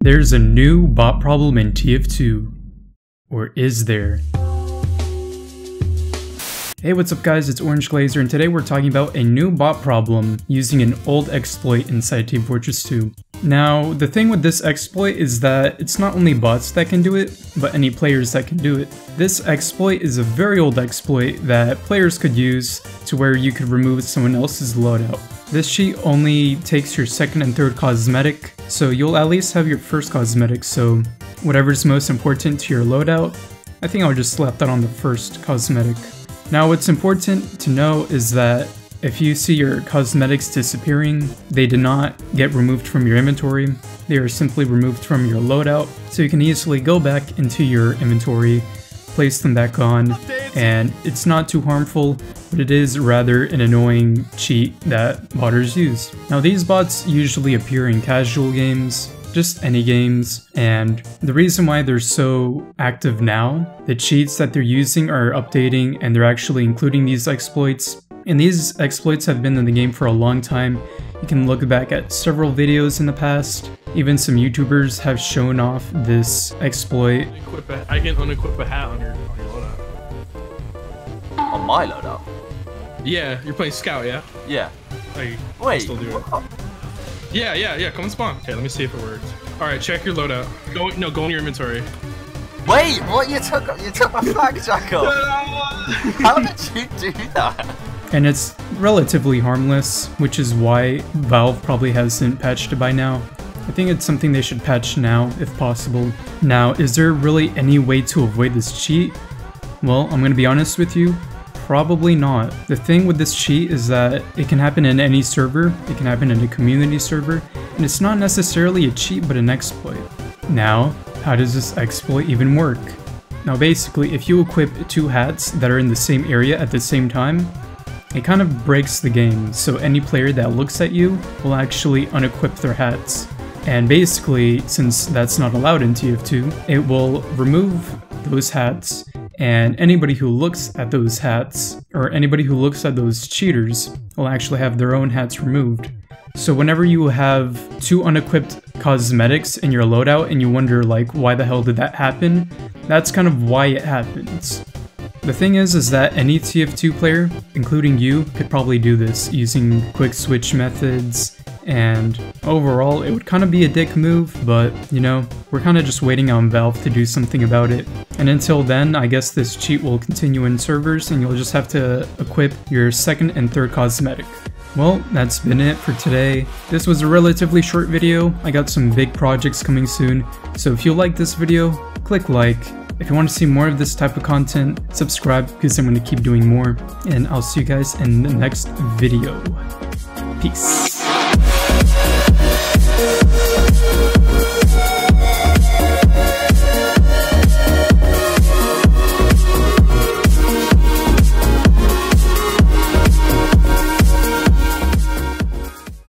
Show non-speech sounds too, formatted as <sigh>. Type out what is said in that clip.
There's a new bot problem in TF2. Or is there? Hey what's up guys, it's Orange Glazer and today we're talking about a new bot problem using an old exploit inside Team Fortress 2. Now, the thing with this exploit is that it's not only bots that can do it, but any players that can do it. This exploit is a very old exploit that players could use to where you could remove someone else's loadout. This sheet only takes your second and third cosmetic, so you'll at least have your first cosmetic, so whatever's most important to your loadout, I think I'll just slap that on the first cosmetic. Now what's important to know is that if you see your cosmetics disappearing, they did not get removed from your inventory, they are simply removed from your loadout, so you can easily go back into your inventory, place them back on, and it's not too harmful, but it is rather an annoying cheat that botters use. Now these bots usually appear in casual games, just any games, and the reason why they're so active now, the cheats that they're using are updating and they're actually including these exploits, and these exploits have been in the game for a long time. You can look back at several videos in the past, even some YouTubers have shown off this exploit. I can unequip a hat on your, on your. On my loadout? Yeah, you're playing Scout, yeah? Yeah. I Wait, still do it. Yeah, yeah, yeah, come and spawn. Okay, let me see if it works. Alright, check your loadout. Go no, go in your inventory. Wait, what you took you took my flag <laughs> jack off? How did you do that? And it's relatively harmless, which is why Valve probably hasn't patched it by now. I think it's something they should patch now, if possible. Now, is there really any way to avoid this cheat? Well, I'm gonna be honest with you, Probably not. The thing with this cheat is that it can happen in any server, it can happen in a community server, and it's not necessarily a cheat but an exploit. Now, how does this exploit even work? Now basically, if you equip two hats that are in the same area at the same time, it kind of breaks the game, so any player that looks at you will actually unequip their hats. And basically, since that's not allowed in TF2, it will remove those hats and anybody who looks at those hats, or anybody who looks at those cheaters, will actually have their own hats removed. So whenever you have two unequipped cosmetics in your loadout and you wonder like why the hell did that happen, that's kind of why it happens. The thing is, is that any TF2 player, including you, could probably do this using quick switch methods and overall it would kind of be a dick move, but you know, we're kind of just waiting on Valve to do something about it. And until then, I guess this cheat will continue in servers and you'll just have to equip your second and third cosmetic. Well, that's been it for today. This was a relatively short video. I got some big projects coming soon, so if you like this video, click like. If you want to see more of this type of content, subscribe because I'm going to keep doing more. And I'll see you guys in the next video. Peace.